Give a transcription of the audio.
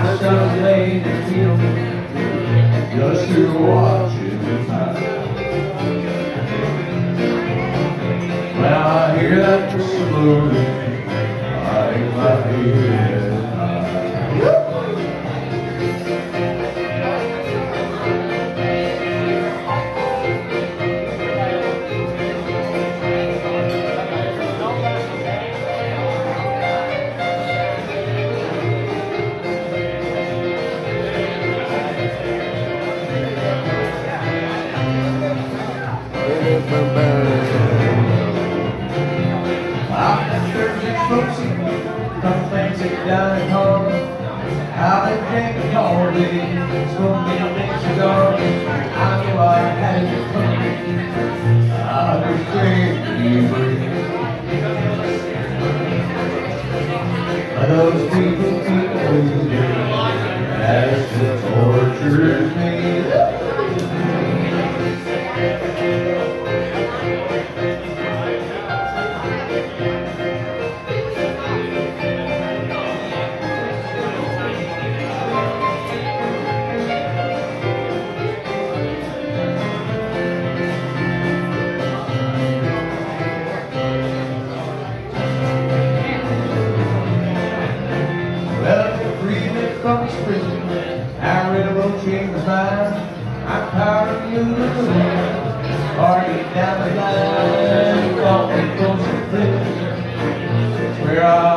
I shall lay the field just to watch it. When I hear that whistle, I head Those people keep moving as it tortures prison, I really won't change my mind. I'm tired of losing wind, arguing down the line, walking close to prison. Won't